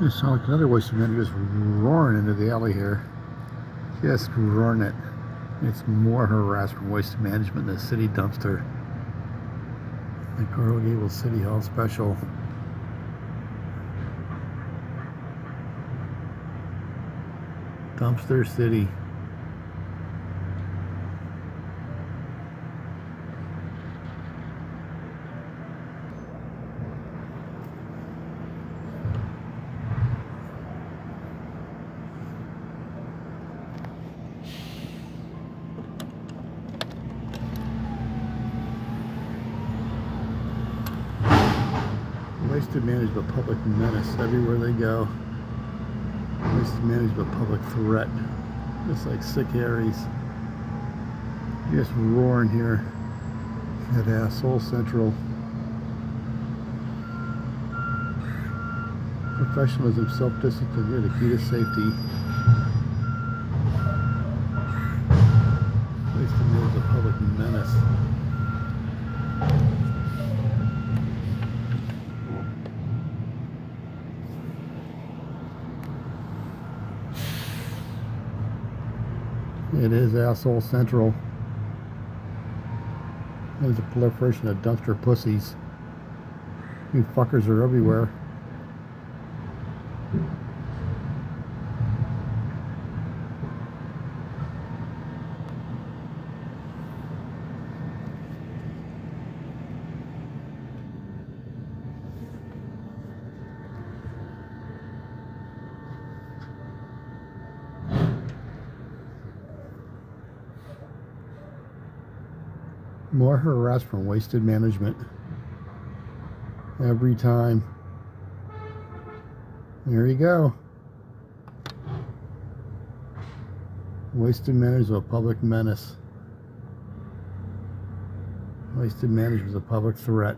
It sounds like another waste man just roaring into the alley here. Just roaring it. It's more harassment waste management than city dumpster. The Coral Gables City Hall special. Dumpster City. Wasted management public menace everywhere they go. Wasted management public threat. Just like sick Harry's. Just roaring here at Asshole Central. Professionalism, self-discipline here, the key to safety. Wasted management public menace. It is asshole central. There's a proliferation of dumpster pussies. You fuckers are everywhere. More harassment, from wasted management. Every time. There you go. Wasted management, a public menace. Wasted management a public threat.